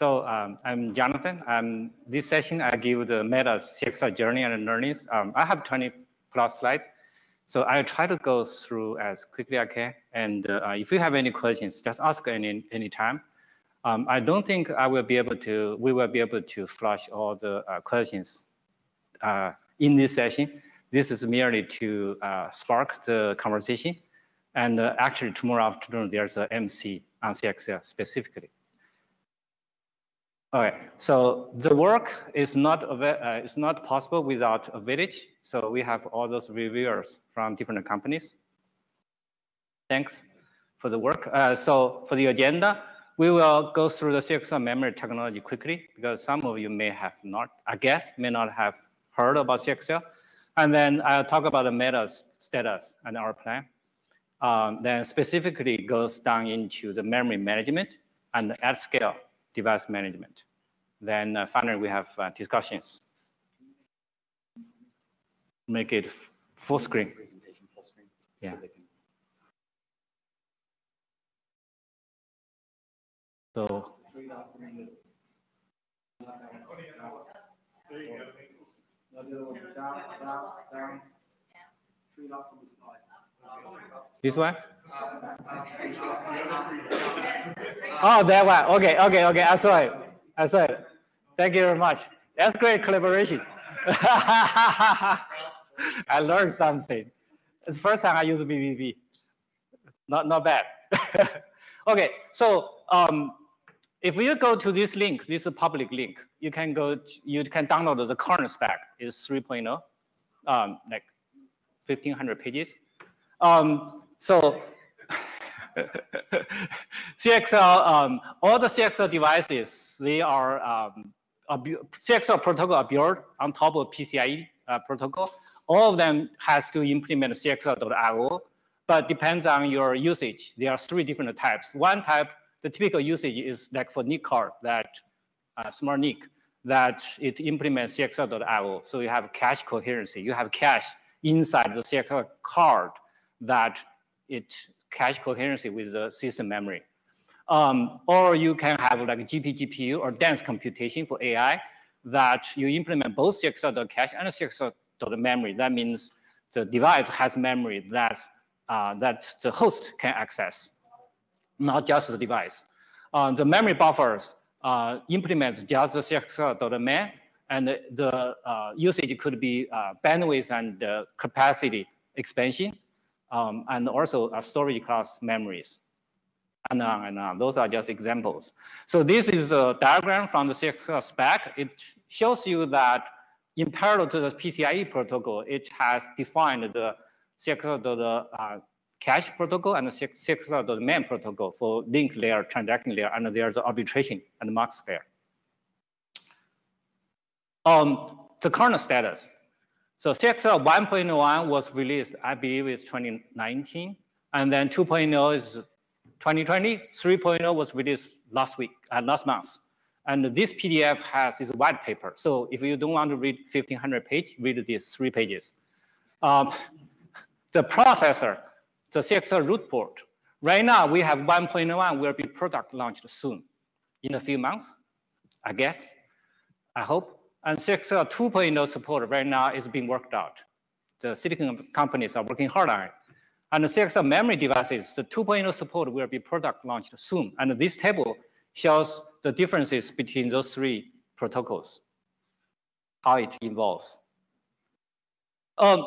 So um, I'm Jonathan. Um, this session, I give the Meta's CXL journey and learnings. Um, I have 20 plus slides. So I'll try to go through as quickly as I can. And uh, if you have any questions, just ask any anytime. Um, I don't think I will be able to, we will be able to flush all the uh, questions uh, in this session. This is merely to uh, spark the conversation. And uh, actually tomorrow afternoon, there's a MC on CXL specifically. Okay, so the work is not, uh, is not possible without a village. So we have all those reviewers from different companies. Thanks for the work. Uh, so for the agenda, we will go through the CXL memory technology quickly because some of you may have not, I guess, may not have heard about CXL. And then I'll talk about the meta status and our plan. Um, then specifically goes down into the memory management and at scale device management. Then uh, finally, we have uh, discussions. Make it full screen. Yeah. So. This one? Oh, that one. Okay, okay, okay. I saw it. I saw it. Thank you very much. That's great collaboration. I learned something. It's the first time I use BBB. Not, not bad. okay, so um, if you go to this link, this public link, you can go, you can download the current spec, is 3.0, um, like 1500 pages. Um, so CXL, um, all the CXL devices, they are, um, CXL protocol are built on top of PCIe uh, protocol. All of them has to implement CXL.io, but depends on your usage. There are three different types. One type, the typical usage is like for NIC card, that uh, smart NIC, that it implements CXL.io. So you have cache coherency. You have cache inside the CXL card that it cache coherency with the system memory. Um, or you can have like GP GPU or dense computation for AI that you implement both CXL.cache and CXL.memory. That means the device has memory that's, uh, that the host can access, not just the device. Uh, the memory buffers uh, implement just the CXL.main, and the, the uh, usage could be uh, bandwidth and capacity expansion um, and also uh, storage class memories. And on and on. Those are just examples. So this is a diagram from the CXL spec. It shows you that in parallel to the PCIe protocol, it has defined the CXL the uh, cache protocol and the CXL the main protocol for link layer, transaction layer, and there's arbitration and mux layer. Um, the current status. So CXL 1.1 was released, I believe, is 2019, and then 2.0 is 2020. 3.0 was released last week, uh, last month. And this PDF has is white paper. So if you don't want to read 1500 page, read these three pages. Um, the processor, the CXL root port. Right now, we have 1.1 will be product launched soon, in a few months, I guess, I hope. And CXL 2.0 support right now is being worked out. The silicon companies are working hard on it. And the CXL memory devices, the 2.0 support will be product launched soon. And this table shows the differences between those three protocols, how it evolves. Um,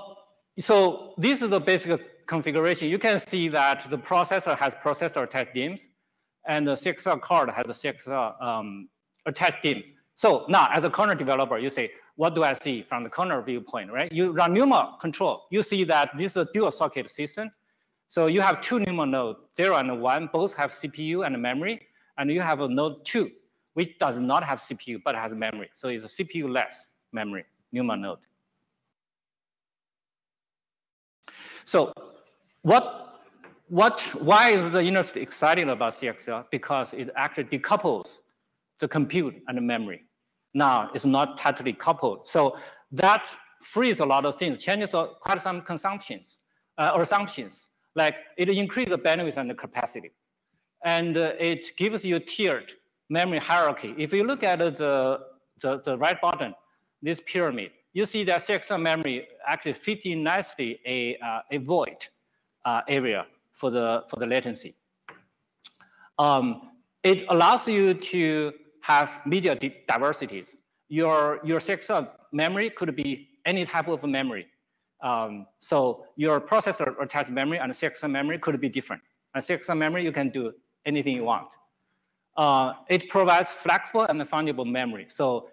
so this is the basic configuration. You can see that the processor has processor attached DIMMs, and the CXL card has a CXL um, attached DIMMs. So now as a kernel developer, you say, what do I see from the kernel viewpoint, right? You run NUMA control. You see that this is a dual socket system. So you have two NUMA nodes, zero and one, both have CPU and memory. And you have a node two, which does not have CPU, but has memory. So it's a CPU-less memory, NUMA node. So what, what, why is the industry excited about CXL? Because it actually decouples the compute and the memory. Now it's not tightly coupled. So that frees a lot of things, changes quite some consumptions uh, or assumptions. Like it increases the bandwidth and the capacity. And uh, it gives you tiered memory hierarchy. If you look at the, the, the right bottom, this pyramid, you see that CXL memory actually fit in nicely a, uh, a void uh, area for the, for the latency. Um, it allows you to have media diversities. Your, your CXL memory could be any type of memory. Um, so your processor attached memory and CXL memory could be different. And CXL memory, you can do anything you want. Uh, it provides flexible and fungible memory. So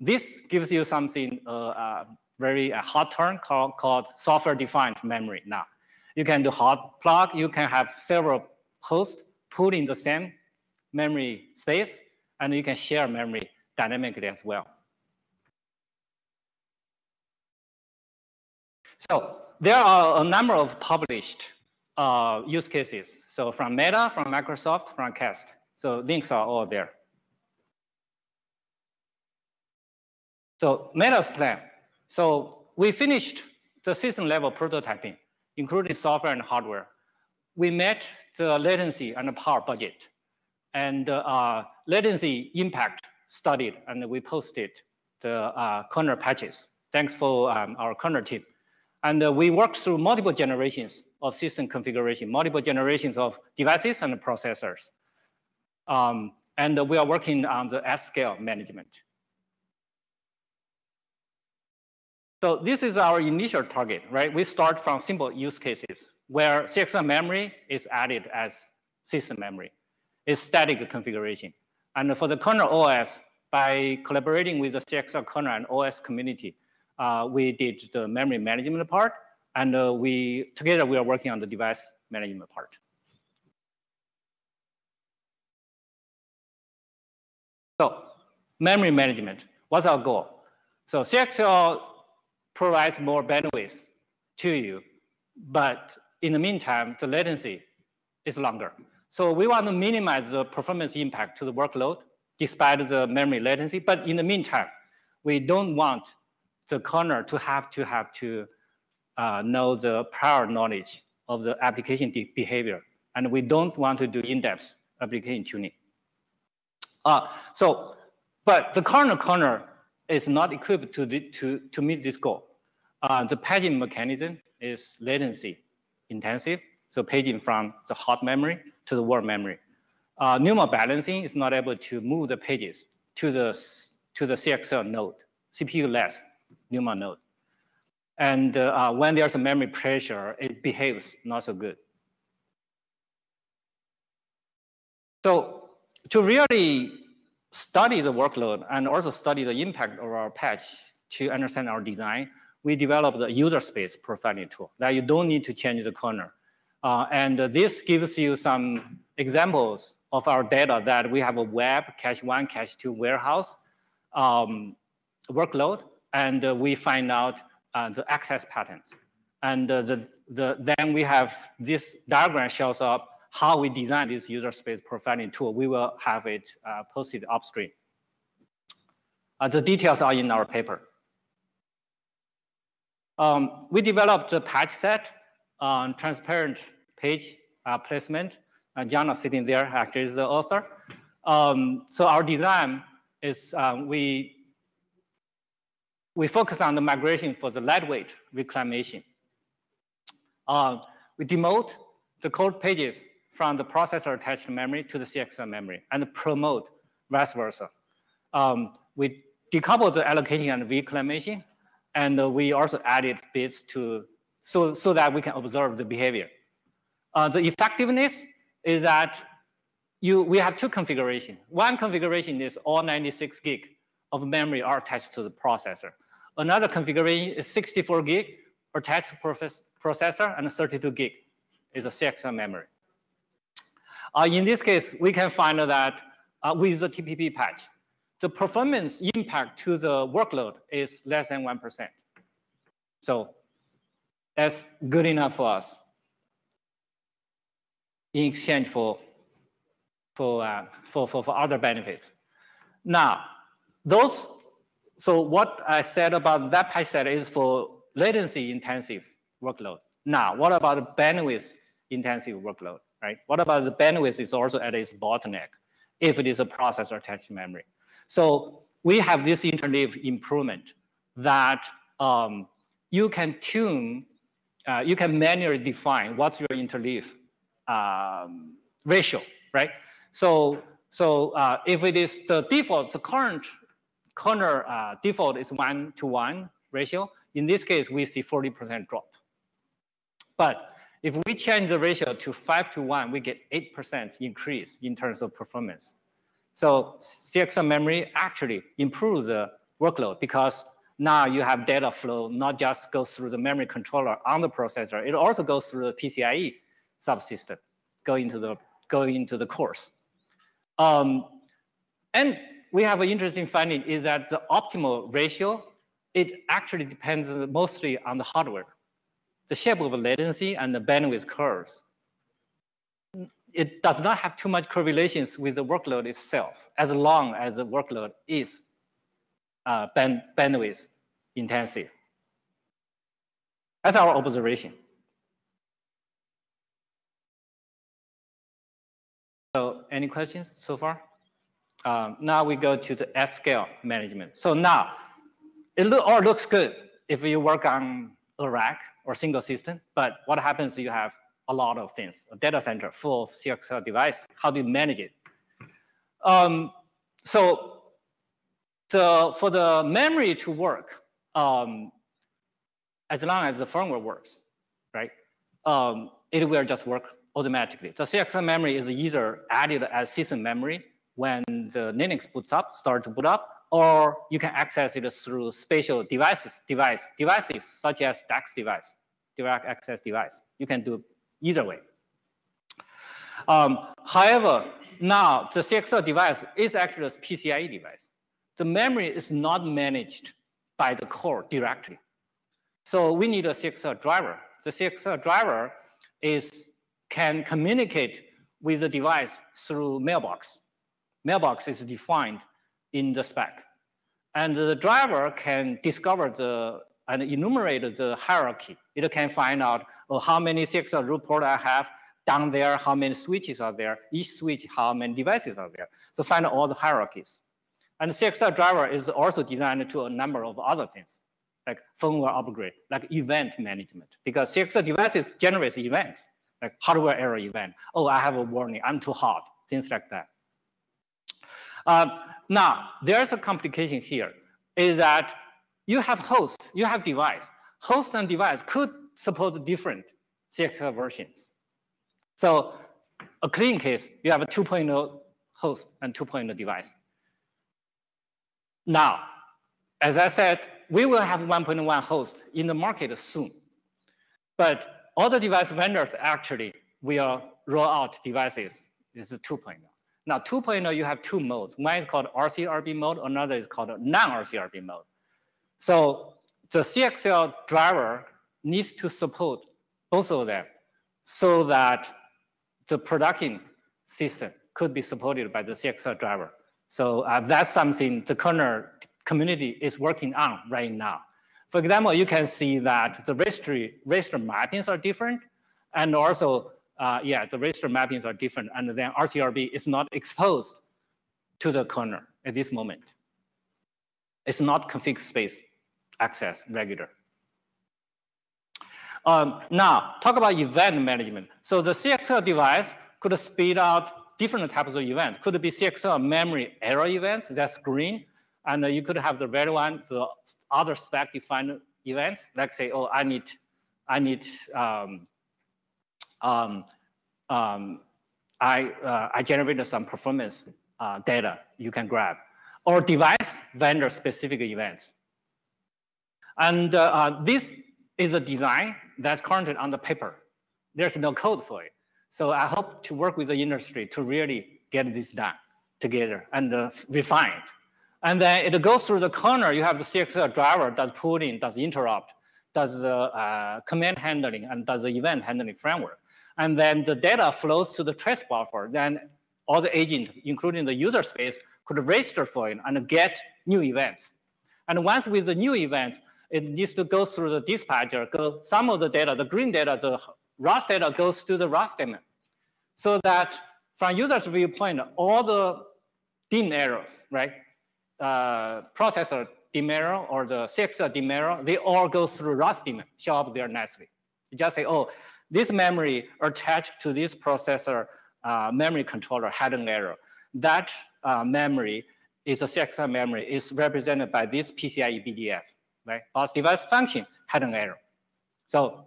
this gives you something, uh, uh, very uh, hot term called, called software-defined memory now. You can do hot plug, you can have several hosts put in the same memory space, and you can share memory dynamically as well. So there are a number of published uh, use cases. So from Meta, from Microsoft, from Cast. So links are all there. So Meta's plan. So we finished the system level prototyping, including software and hardware. We met the latency and the power budget and uh, latency impact studied, and we posted the uh, kernel patches. Thanks for um, our kernel team. And uh, we worked through multiple generations of system configuration, multiple generations of devices and processors. Um, and we are working on the at-scale management. So this is our initial target, right? We start from simple use cases where CXL memory is added as system memory. It's static configuration. And for the kernel OS, by collaborating with the CXL kernel and OS community, uh, we did the memory management part, and uh, we together we are working on the device management part. So memory management, what's our goal? So CXL provides more bandwidth to you, but in the meantime, the latency is longer. So we want to minimize the performance impact to the workload despite the memory latency. But in the meantime, we don't want the kernel to have to have to uh, know the prior knowledge of the application behavior. And we don't want to do in-depth application tuning. Uh, so, but the kernel kernel is not equipped to, the, to, to meet this goal. Uh, the paging mechanism is latency intensive, so paging from the hot memory to the warm memory. Uh, NUMA balancing is not able to move the pages to the, to the CXL node, CPU-less NUMA node. And uh, when there's a memory pressure, it behaves not so good. So to really study the workload and also study the impact of our patch to understand our design, we developed the user space profiling tool that you don't need to change the kernel. Uh, and this gives you some examples of our data that we have a web cache one, cache two warehouse um, workload and uh, we find out uh, the access patterns. And uh, the, the, then we have this diagram shows up how we design this user space profiling tool. We will have it uh, posted upstream. Uh, the details are in our paper. Um, we developed a patch set on transparent page uh, placement. Uh, Jana sitting there actually is the author. Um, so our design is um, we we focus on the migration for the lightweight reclamation. Uh, we demote the code pages from the processor attached memory to the CXL memory and promote vice versa. Um, we decouple the allocation and reclamation, and uh, we also added bits to so, so that we can observe the behavior. Uh, the effectiveness is that you, we have two configurations. One configuration is all 96 gig of memory are attached to the processor. Another configuration is 64 gig attached to processor and 32 gig is a CXL memory. Uh, in this case, we can find that uh, with the TPP patch, the performance impact to the workload is less than 1%. So that's good enough for us in exchange for, for, uh, for, for, for other benefits. Now, those so what I said about that patch set is for latency intensive workload. Now, what about bandwidth intensive workload, right? What about the bandwidth is also at its bottleneck. if it is a processor attached memory. So we have this interleave improvement that um, you can tune, uh, you can manually define what's your interleave um, ratio, right? So, so uh, if it is the default, the current corner uh, default is one to one ratio. In this case, we see 40% drop. But if we change the ratio to five to one, we get 8% increase in terms of performance. So CXL memory actually improves the workload because now you have data flow not just goes through the memory controller on the processor, it also goes through the PCIe subsystem, go into the, go into the course. Um, and we have an interesting finding is that the optimal ratio, it actually depends mostly on the hardware, the shape of the latency and the bandwidth curves. It does not have too much correlations with the workload itself, as long as the workload is uh, band, bandwidth intensive. That's our observation. So any questions so far? Um, now we go to the at-scale management. So now, it all looks good if you work on a rack or single system, but what happens you have a lot of things, a data center full of CXL device, how do you manage it? Um, so the, for the memory to work, um, as long as the firmware works, right, um, it will just work automatically. The CXL memory is either added as system memory when the Linux boots up, start to boot up, or you can access it through special devices, device, devices such as DAX device, direct access device. You can do either way. Um, however, now the CXL device is actually a PCIe device. The memory is not managed by the core directly. So we need a CXL driver. The CXL driver is can communicate with the device through mailbox. Mailbox is defined in the spec. And the driver can discover the and enumerate the hierarchy. It can find out oh, how many CXL root port I have down there, how many switches are there, each switch, how many devices are there. So find all the hierarchies. And CXL driver is also designed to a number of other things, like firmware upgrade, like event management, because CXL devices generate events like hardware error event. Oh, I have a warning, I'm too hot, things like that. Uh, now, there's a complication here, is that you have host, you have device. Host and device could support different CXL versions. So a clean case, you have a 2.0 host and 2.0 device. Now, as I said, we will have 1.1 host in the market soon. But all the device vendors actually will roll out devices. This is 2.0. Now 2.0, you have two modes. One is called RCRB mode, another is called non-RCRB mode. So the CXL driver needs to support both of them so that the production system could be supported by the CXL driver. So uh, that's something the kernel community is working on right now. For example, you can see that the register mappings are different. And also, uh, yeah, the register mappings are different. And then RCRB is not exposed to the kernel at this moment. It's not config space access regular. Um, now, talk about event management. So the CXL device could speed out different types of events. Could be CXL memory error events, that's green. And you could have the red one, the other spec defined events, like say, oh, I need, I need, um, um, um, I, uh, I generated some performance uh, data you can grab, or device vendor specific events. And uh, uh, this is a design that's currently on the paper. There's no code for it. So I hope to work with the industry to really get this done together and uh, refined. And then it goes through the kernel. You have the CXL driver does pulling, does interrupt, does the uh, command handling, and does the event handling framework. And then the data flows to the trace buffer. Then all the agent, including the user space, could register for it and get new events. And once with the new events, it needs to go through the dispatcher. Go, some of the data, the green data, the RAS data goes to the RAS daemon, so that from user's viewpoint, all the DIMM errors, right? Uh, processor DIMM or the CXL DIMM they all go through ROS-DIMM, show up there nicely. You just say, oh, this memory attached to this processor uh, memory controller had an error. That uh, memory is a CXL memory is represented by this PCIe BDF, right? But device function had an error. So,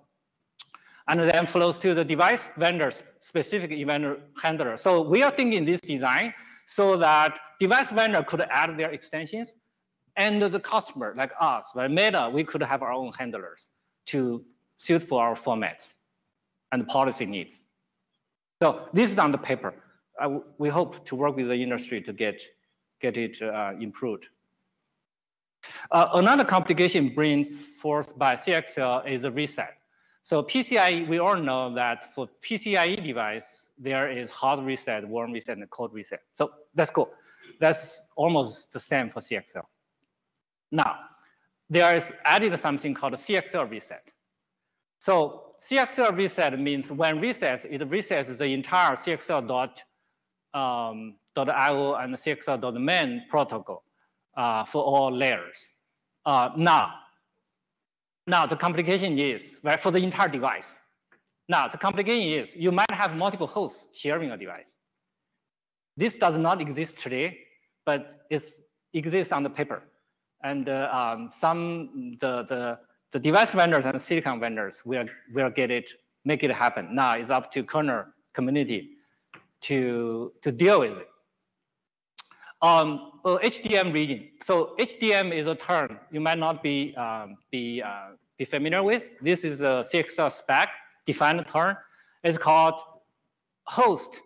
and then flows to the device vendor's specific event handler. So we are thinking this design so that device vendor could add their extensions and the customer, like us, like Meta, we could have our own handlers to suit for our formats and policy needs. So this is on the paper. We hope to work with the industry to get, get it uh, improved. Uh, another complication brought forth by CXL is a reset. So PCIe, we all know that for PCIe device, there is hard reset, warm reset, and cold reset. So that's cool. That's almost the same for CXL. Now, there is added something called CXL reset. So CXL reset means when resets, it resets the entire CXL dot, um, dot IO and CXL dot main protocol uh, for all layers. Uh, now, now the complication is for the entire device. Now the complication is you might have multiple hosts sharing a device. This does not exist today, but it exists on the paper. And uh, um, some the, the the device vendors and silicon vendors will will get it make it happen. Now it's up to kernel community to to deal with it. Um, HDM region. So HDM is a term you might not be um, be uh, be familiar with. This is a CXL spec defined term. It's called host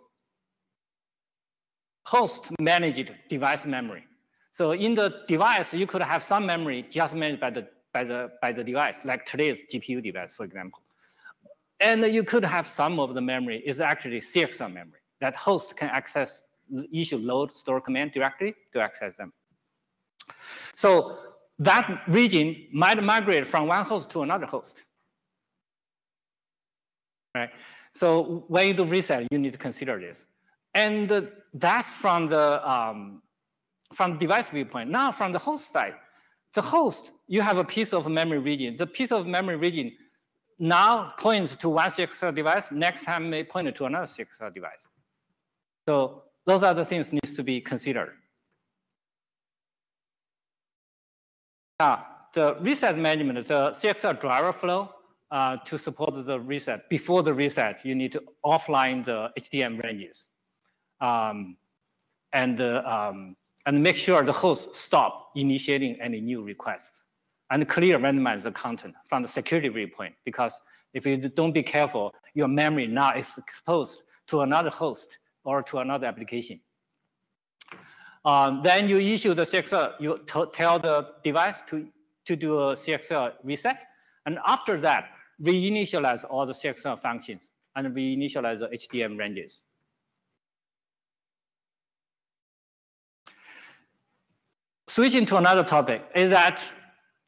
host managed device memory. So in the device, you could have some memory just managed by the by the by the device, like today's GPU device, for example. And you could have some of the memory is actually CXL memory that host can access issue load store command directly to access them. So that region might migrate from one host to another host. Right? So when you do reset, you need to consider this. And that's from the um, from device viewpoint. Now from the host side, the host, you have a piece of memory region. The piece of memory region now points to one CXL device, next time may point to another CXL device. So those are the things needs to be considered. Now, the reset management, the CXL driver flow uh, to support the reset. Before the reset, you need to offline the HDM ranges. Um, and, uh, um, and make sure the host stop initiating any new requests and clear randomize the content from the security viewpoint. Because if you don't be careful, your memory now is exposed to another host or to another application. Um, then you issue the CXL, you tell the device to, to do a CXL reset. And after that, reinitialize all the CXL functions and reinitialize the HDM ranges. Switching to another topic is that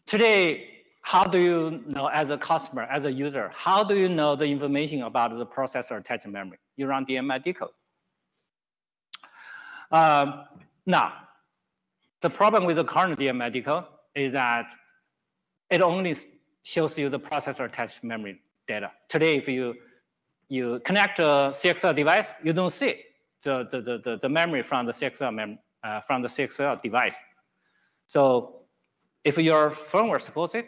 today, how do you know as a customer, as a user, how do you know the information about the processor attached memory? You run DMI code. Um, now, the problem with the current DMI code is that it only shows you the processor attached memory data. Today, if you, you connect a CXL device, you don't see the, the, the, the memory from the CXL, mem uh, from the CXL device. So if your firmware supports it,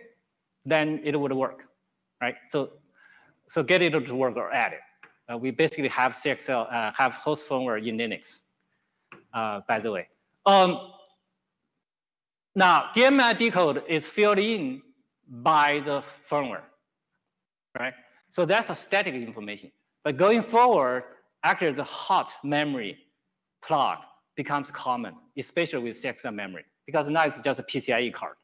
then it would work, right? So, so get it to work or add it. Uh, we basically have CXL, uh, have host firmware in Linux, uh, by the way. Um, now, DMI decode is filled in by the firmware, right? So that's a static information. But going forward, actually the hot memory plug becomes common, especially with CXL memory, because now it's just a PCIe card.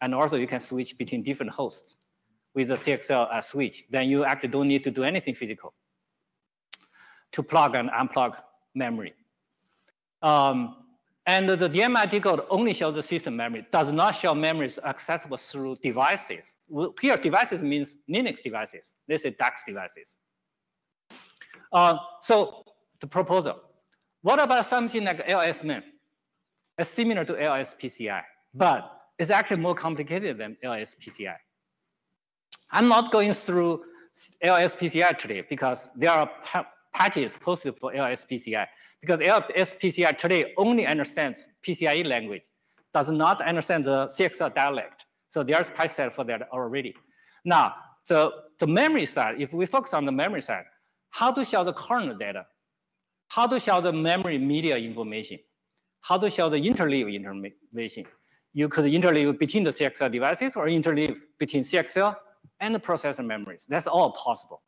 And also you can switch between different hosts with a CXL uh, switch. Then you actually don't need to do anything physical to plug and unplug memory. Um, and the DMI code only shows the system memory, does not show memories accessible through devices. Here, devices means Linux devices. This is DAX devices. Uh, so the proposal. What about something like LSMEM? It's similar to LSPCI, but it's actually more complicated than LSPCI. I'm not going through LSPCI today because there are patches posted for LSPCI because LSPCI today only understands PCIe language, does not understand the CXL dialect. So there's set for that already. Now, the, the memory side, if we focus on the memory side, how to show the kernel data, how to show the memory media information, how to show the interleave information. You could interleave between the CXL devices or interleave between CXL and the processor memories. That's all possible.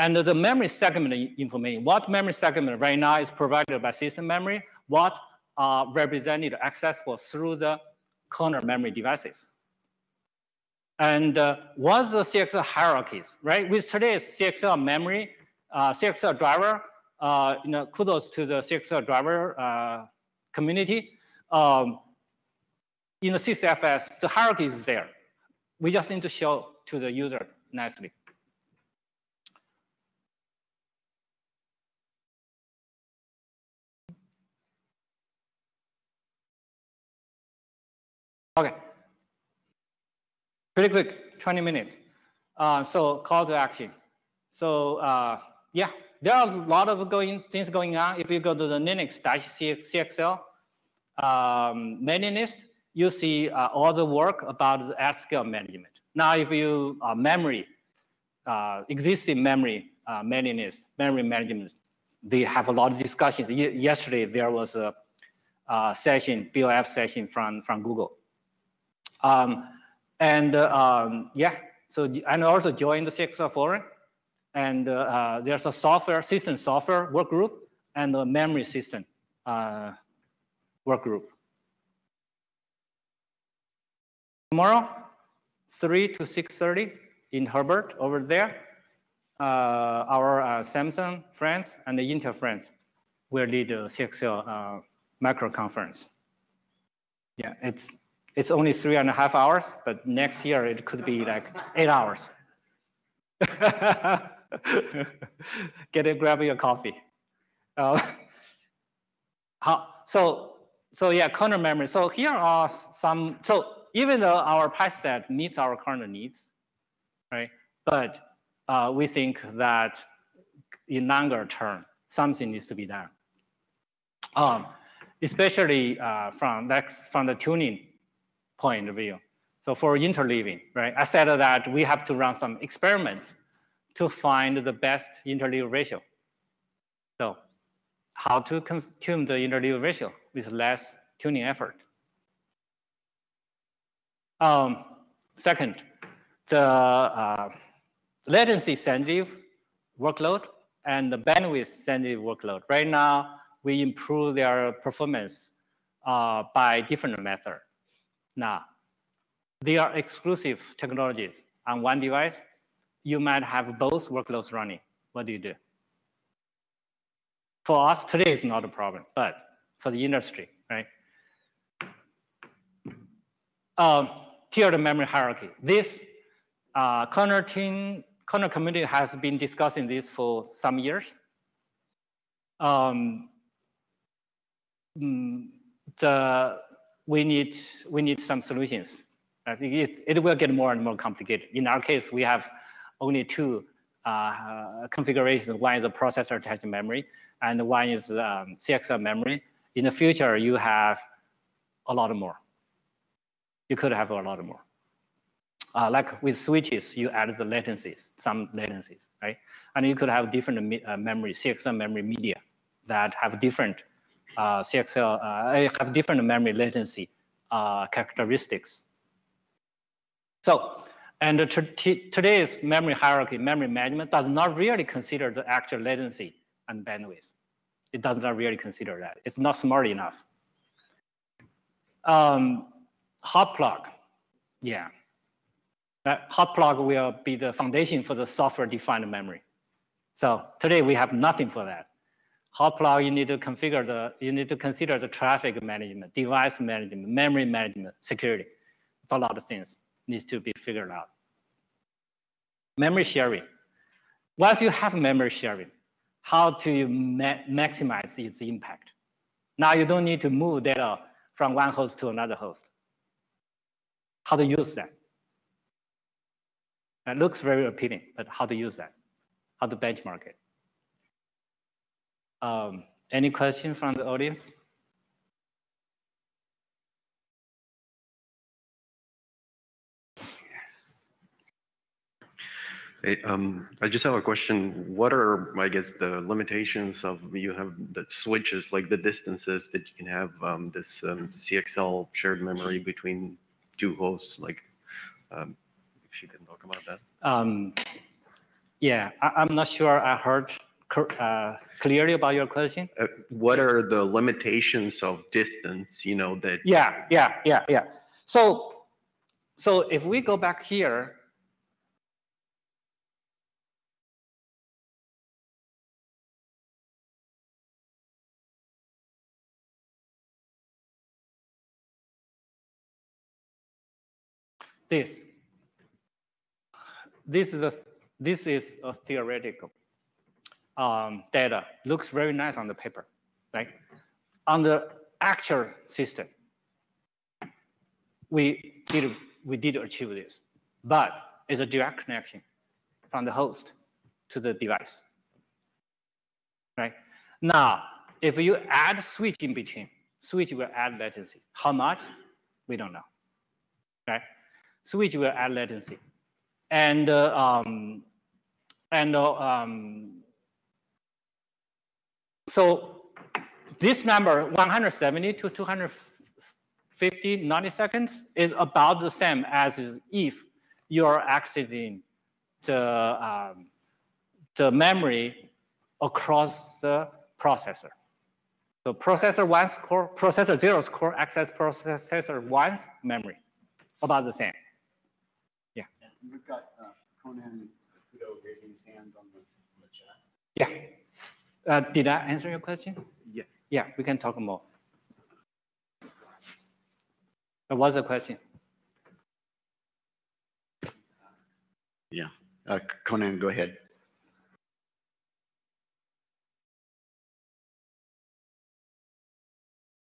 And the memory segment information, what memory segment right now is provided by system memory, what are represented accessible through the kernel memory devices. And uh, what's the CXL hierarchies, right? With today's CXL memory, uh, CXL driver, uh, you know, kudos to the CXL driver uh, community. Um, in the sysfs, the hierarchy is there. We just need to show to the user nicely. Okay. Pretty quick, 20 minutes. Uh, so call to action. So uh, yeah, there are a lot of going things going on. If you go to the Linux-CXL um, mailing list, you see uh, all the work about the at-scale management. Now, if you uh, memory, uh, existing memory uh, mailing list, memory management, they have a lot of discussions. yesterday, there was a, a session, BOF session from, from Google. Um, and uh, um, yeah, so and also joined the CXL forum. And uh, uh, there's a software system software work group and a memory system work group. Tomorrow, 3 to 6.30 in Herbert over there, uh, our uh, Samsung friends and the Intel friends will lead the CXL uh, macro conference. Yeah, it's it's only three and a half hours, but next year it could be like eight hours. Get it, grab your coffee. Uh, how, so, so yeah, kernel memory. So here are some, so even though our set meets our kernel needs, right? But uh, we think that in longer term, something needs to be done. Um, especially uh, from, that's from the tuning point of view. So for interleaving, right? I said that we have to run some experiments to find the best interleave ratio. So how to tune the interleave ratio with less tuning effort. Um, second, the uh, latency sensitive workload and the bandwidth sensitive workload. Right now, we improve their performance uh, by different method. Now, they are exclusive technologies on one device you might have both workloads running. What do you do? For us today, it's not a problem, but for the industry, right? Um, tiered memory hierarchy. This uh, kernel team, kernel community has been discussing this for some years. Um, mm, the, we need we need some solutions. It, it will get more and more complicated. In our case, we have only two uh, configurations. One is a processor attached memory, and one is um, CXL memory. In the future, you have a lot more. You could have a lot more. Uh, like with switches, you add the latencies, some latencies, right? And you could have different me uh, memory, CXL memory media that have different uh, CXL, uh, have different memory latency uh, characteristics. So and today's memory hierarchy, memory management does not really consider the actual latency and bandwidth. It does not really consider that. It's not smart enough. Um, hot plug, yeah. Hot plug will be the foundation for the software-defined memory. So today we have nothing for that. Hot plug, you need to configure the, you need to consider the traffic management, device management, memory management, security. It's a lot of things needs to be figured out. Memory sharing. Once you have memory sharing, how to ma maximize its impact. Now you don't need to move data from one host to another host. How to use that? It looks very appealing, but how to use that? How to benchmark it? Um, any question from the audience? Hey, um, I just have a question. What are, I guess, the limitations of you have the switches, like the distances that you can have um, this um, CXL shared memory between two hosts? Like, um, if you can talk about that. Um, yeah, I, am not sure I heard uh, clearly about your question. Uh, what are the limitations of distance? You know that. Yeah, yeah, yeah, yeah. So, so if we go back here this. This is a, this is a theoretical um, data. Looks very nice on the paper, right? On the actual system, we did, we did achieve this, but it's a direct connection from the host to the device, right? Now, if you add switch in between, switch will add latency. How much? We don't know, right? switch will add latency. And, uh, um, and uh, um, so this number, 170 to 250 nanoseconds, is about the same as if you're accessing the, um, the memory across the processor. So processor one's core, processor zero's core access processor one's memory, about the same. Yeah. We've got uh, Conan Kudo raising his hand on the, on the chat. Yeah. Uh, did I answer your question? Yeah. Yeah, we can talk more. What was the question? Yeah. Uh, Conan, go ahead.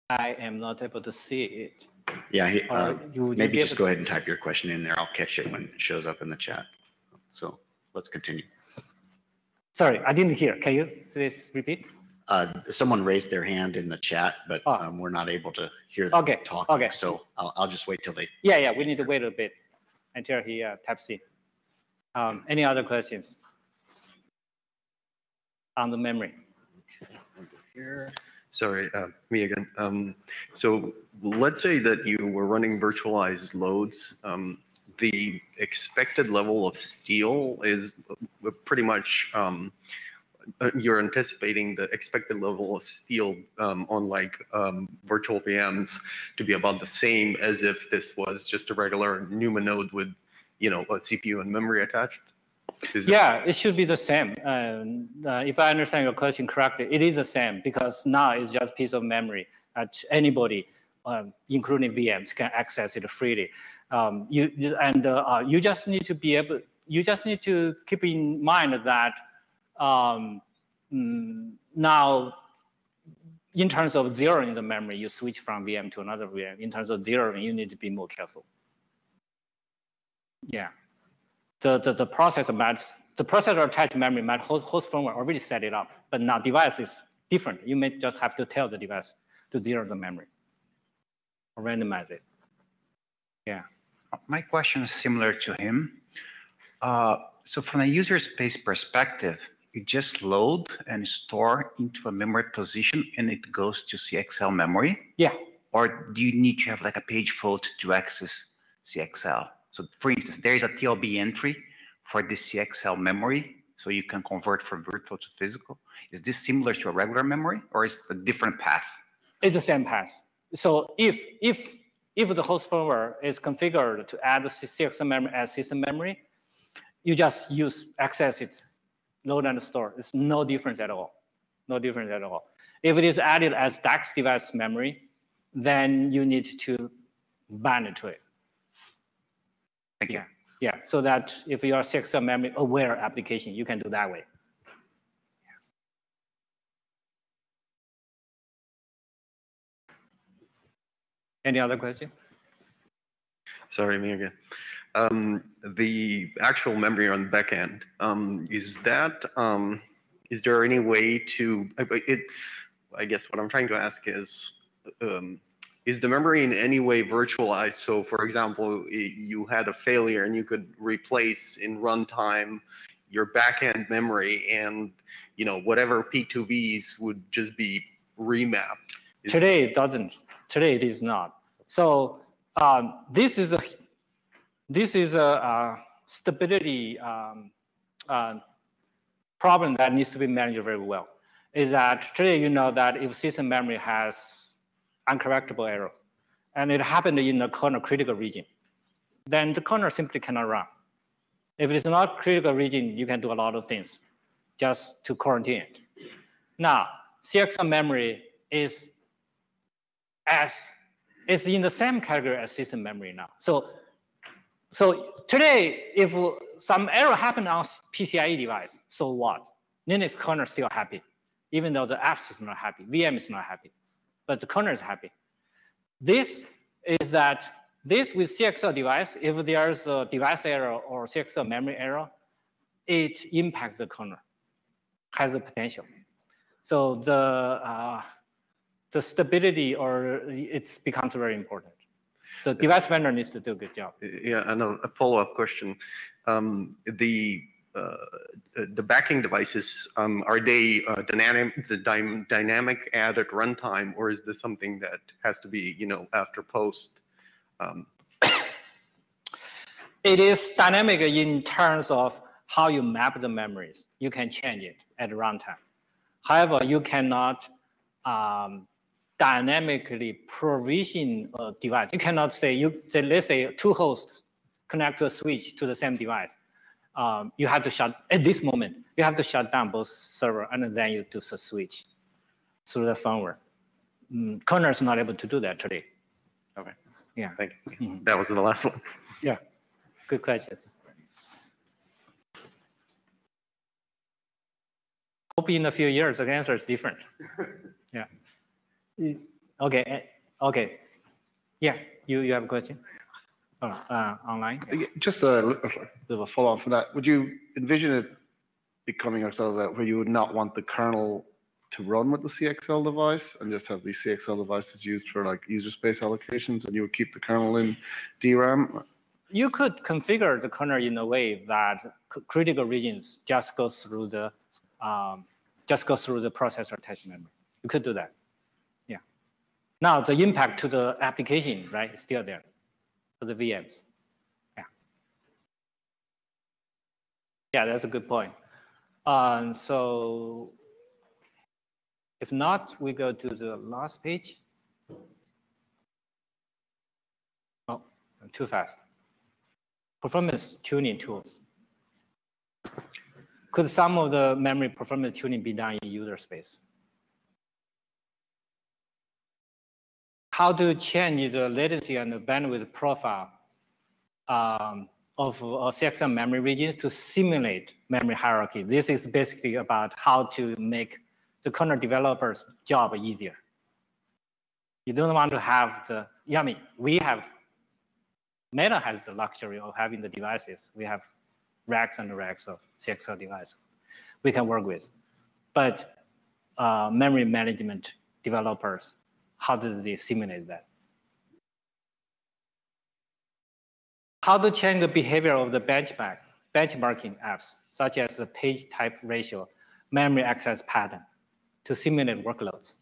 I am not able to see it. Yeah, he, uh, you- maybe just go ahead and type your question in there. I'll catch it when it shows up in the chat. So let's continue. Sorry, I didn't hear. Can you please repeat? Uh, someone raised their hand in the chat, but Oh. um, we're not able to hear them Okay, talking. okay. So I'll, I'll just wait till they, Yeah, yeah, we need to wait a bit until he uh, taps in. Um, any other questions? On the memory? here. Sorry, uh, me again. Um, so let's say that you were running virtualized loads. Um, the expected level of steal is uh, pretty much um, uh, you're anticipating the expected level of steal um, on like um, virtual VMs to be about the same as if this was just a regular NUMA node with, you know, a CPU and memory attached. Is Yeah, it should be the same. Um, uh, if I understand your question correctly, it is the same because now it's just piece of memory that anybody, um, including VMs, can access it freely. Um, you and uh, uh, you just need to be able. You just need to keep in mind that um, mm, now, in terms of zeroing the memory, you switch from VM to another VM. In terms of zeroing, you need to be more careful. Yeah the, the, the processor might, the processor attached memory might host, host firmware already set it up, but now device is different. You may just have to tell the device to zero the memory or randomize it. Yeah. My question is similar to him. Uh, so from a user space perspective, you just load and store into a memory position and it goes to CXL memory? Yeah. Or do you need to have like a page fault to access CXL? So for instance, there is a TLB entry for the CXL memory, so you can convert from virtual to physical. Is this similar to a regular memory or is it a different path? It's the same path. So if, if, if the host firmware is configured to add the CXL memory as system memory, you just use access it, load and store. It's no difference at all. No difference at all. If it is added as DAX device memory, then you need to bind it to it. Thank you. Yeah, yeah. So that if you are CXL memory aware application, you can do that way. Any other question? Sorry, me again. Um, the actual memory on the back end, um, is that, um, is there any way to, it, I guess what I'm trying to ask is, um, is the memory in any way virtualized? So for example, you had a failure and you could replace in runtime your backend memory and, you know, whatever P2Vs would just be remapped. Today it doesn't. Today it is not. So um, this is a this is a, uh stability um, uh, problem that needs to be managed very well. Is that today you know that if system memory has uncorrectable error, and it happened in the kernel critical region, then the kernel simply cannot run. If it's not critical region, you can do a lot of things just to quarantine it. Now, CXL memory is as it's in the same category as system memory now. So, so today, if some error happened on PCIe device, so what? Linux kernel still happy, even though the apps is not happy, VM is not happy, but the kernel is happy. This is that this with CXL device, if there's a device error or CXL memory error, it impacts the kernel, has the potential. So the uh, the stability or it becomes very important. The device vendor needs to do a good job. Yeah, and a follow-up question. Um, The, uh, the backing devices, um, are they uh, dynamic, the dyn- dynamic add at runtime, or is this something that has to be, you know, after post? Um, It is dynamic in terms of how you map the memories. You can change it at runtime. However, you cannot um, dynamically provision a device. You cannot say you let's say two hosts connect to a switch to the same device. Um, you have to shut at this moment. You have to shut down both server and then you do the switch through the firmware. Mm, is not able to do that today. Okay, Yeah. thank you. Mhm. That was the last one. Yeah. Good questions. Hope in a few years the answer is different. Yeah. Okay. eh, Okay. Yeah. You you have a question? Oh, uh, online. Yeah, Just a little bit of a follow-on from that. Would you envision it becoming a sort of that where you would not want the kernel to run with the CXL device and just have these CXL devices used for like user space allocations and you would keep the kernel in DRAM? You could configure the kernel in a way that critical regions just go through the um, just go through the processor attached memory. You could do that. Now the impact to the application, right, is still there for the VMs. Yeah. Yeah, that's a good point. Um, so if not, we go to the last page. Oh, too fast performance tuning tools. Could some of the memory performance tuning be done in user space? How to change the latency and the bandwidth profile um, of a CXL memory regions to simulate memory hierarchy. This is basically about how to make the kernel developer's job easier. You don't want to have the, yeah, I mean, we have Meta has the luxury of having the devices. We have racks and racks of CXL devices we can work with. But uh, memory management developers, how do they simulate that? How to change the behavior of the benchmark, benchmarking apps, such as the page type ratio, memory access pattern, to simulate workloads.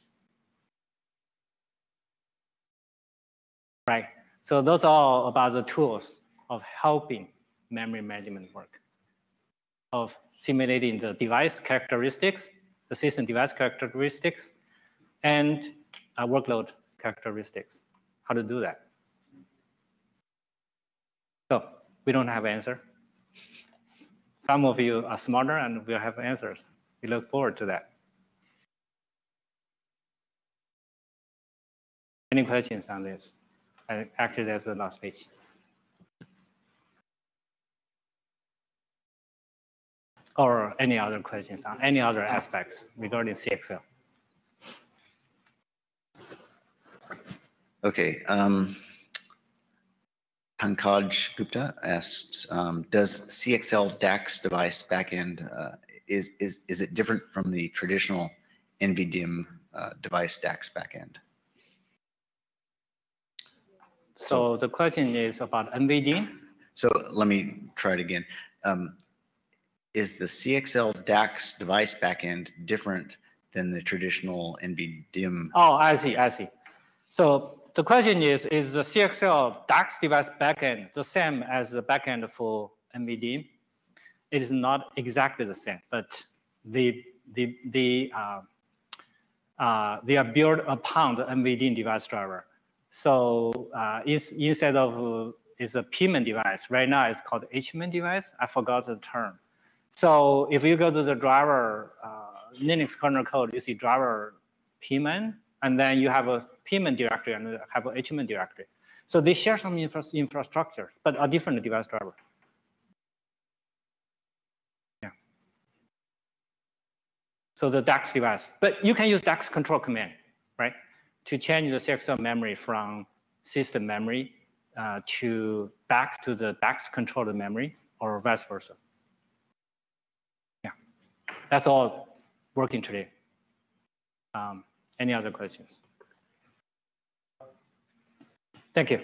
Right. So those are all about the tools of helping memory management work, of simulating the device characteristics, the system device characteristics, and uh, workload characteristics. How to do that? So we don't have answer. Some of you are smarter and will have answers. We look forward to that. Any questions on this? Uh, Actually, that's the last page. Or any other questions on any other aspects regarding CXL? Okay, um, Pankaj Gupta asks, um, does CXL DAX device backend, uh, is, is, is it different from the traditional NVDIMM, uh, device DAX backend? So the question is about NVD. So let me try it again. Um, is the CXL DAX device backend different than the traditional NVDIMM? Oh, I see, I see. So the question is, is the CXL DAX device backend the same as the backend for NVD? It is not exactly the same, but the, the, the, uh, uh, they are built upon the NVD device driver. So uh, instead of uh, it's a pmem device, right now it's called HMEM device. I forgot the term. So if you go to the driver uh, Linux kernel code, you see driver pmem, and then you have a pmem directory and have a HMEM directory. So they share some infra infrastructure, but a different device driver. Yeah. So the DAX device, but you can use DAX control command, right? To change the CXL memory from system memory uh, to back to the DAX controlled memory or vice versa. Yeah, that's all working today. Um, any other questions? Thank you.